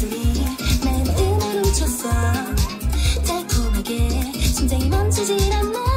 입술을 맨 음으로 쳤어 달콤하게 심장이 멈추질 않아